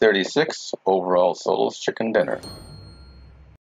36 Overall Souls Chicken Dinner.